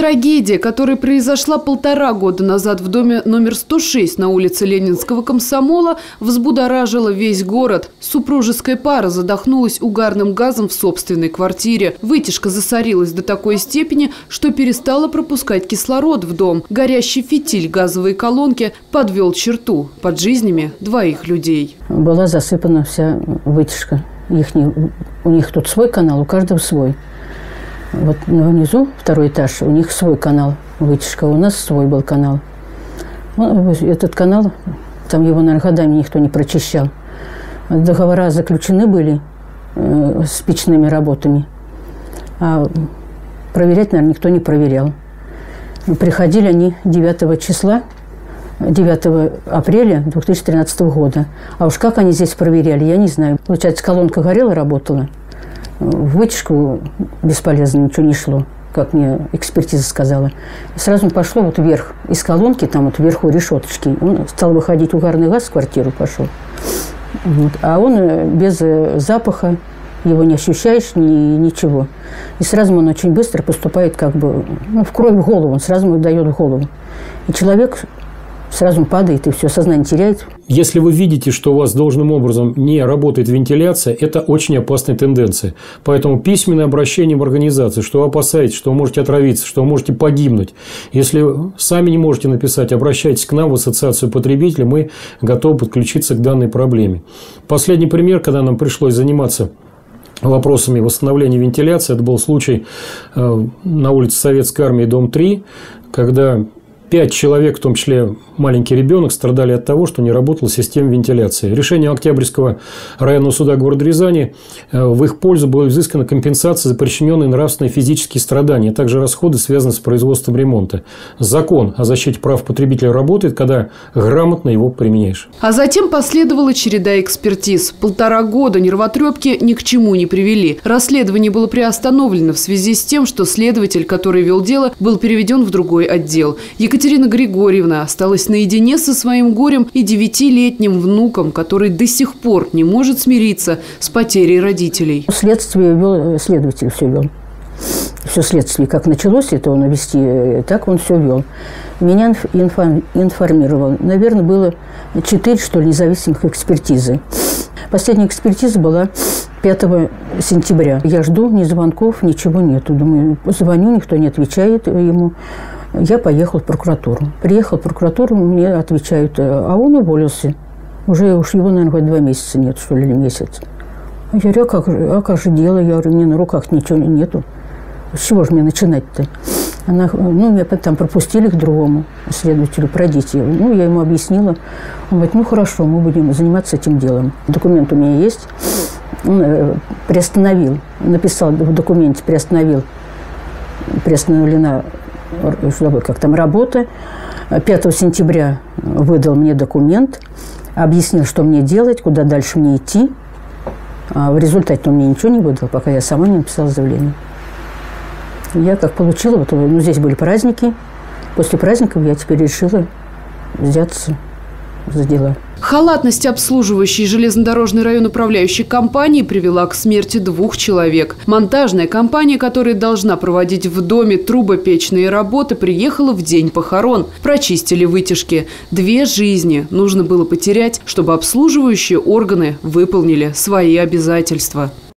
Трагедия, которая произошла полтора года назад в доме номер 106 на улице Ленинского комсомола, взбудоражила весь город. Супружеская пара задохнулась угарным газом в собственной квартире. Вытяжка засорилась до такой степени, что перестала пропускать кислород в дом. Горящий фитиль газовой колонки подвел черту под жизнями двоих людей. Была засыпана вся вытяжка. У них тут свой канал, у каждого свой. Вот внизу, второй этаж, у них свой канал, вытяжка, у нас свой был канал. Ну, этот канал, там его, наверное, годами никто не прочищал. Договора заключены были э, с печными работами, а проверять, наверное, никто не проверял. Приходили они 9 числа, 9 апреля 2013 года. А уж как они здесь проверяли, я не знаю. Получается, колонка горела, работала – в вытяжку бесполезно, ничего не шло, как мне экспертиза сказала. Сразу пошло вот вверх, из колонки, там вот вверху решеточки. Он стал выходить угарный газ в квартиру пошел. Вот. А он э, без э, запаха, его не ощущаешь, ни, ничего. И сразу он очень быстро поступает как бы ну, в кровь в голову, он сразу ему дает в голову. И человек сразу падает и все, сознание теряет. Если вы видите, что у вас должным образом не работает вентиляция, это очень опасная тенденция. Поэтому письменное обращение в организацию, что вы опасаетесь, что вы можете отравиться, что вы можете погибнуть. Если сами не можете написать, обращайтесь к нам в Ассоциацию потребителей, мы готовы подключиться к данной проблеме. Последний пример, когда нам пришлось заниматься вопросами восстановления вентиляции. Это был случай э, на улице Советской Армии, дом 3, когда Пять человек, в том числе маленький ребенок, страдали от того, что не работала система вентиляции. Решением Октябрьского районного суда города Рязани э, в их пользу была изыскана компенсация за причиненные нравственные физические страдания, а также расходы, связанные с производством ремонта. Закон о защите прав потребителя работает, когда грамотно его применяешь. А затем последовала череда экспертиз. Полтора года нервотрепки ни к чему не привели. Расследование было приостановлено в связи с тем, что следователь, который вел дело, был переведен в другой отдел. Екатерина Екатерина Григорьевна осталась наедине со своим горем и девятилетним внуком, который до сих пор не может смириться с потерей родителей. Следствие вел, следователь все вел. Все следствие, как началось это он вести, так он все вел. Меня информировал. Наверное, было четыре, что ли, независимых экспертизы. Последняя экспертиза была 5 сентября. Я жду ни звонков, ничего нету. Думаю, звоню, никто не отвечает ему. Я поехал в прокуратуру. Приехал в прокуратуру, мне отвечают, а он уволился. Уже уж его, наверное, два месяца нет, что ли, или месяц. Я говорю, а как, а как же дело? Я говорю, мне на руках ничего нету. С чего же мне начинать-то? Она, ну, меня там пропустили к другому следователю, пройдите. Ну, я ему объяснила. Он говорит, ну, хорошо, мы будем заниматься этим делом. Документ у меня есть. Он э, приостановил, написал в документе, приостановил, приостановлена как там работа. 5 сентября выдал мне документ, объяснил, что мне делать, куда дальше мне идти. А в результате он мне ничего не выдал, пока я сама не написала заявление. Я как получила, вот, ну, здесь были праздники. После праздников я теперь решила взяться за дела. Халатность обслуживающей железнодорожный район управляющей компании привела к смерти двух человек. Монтажная компания, которая должна проводить в доме трубопечные работы, приехала в день похорон. Прочистили вытяжки. Две жизни нужно было потерять, чтобы обслуживающие органы выполнили свои обязательства.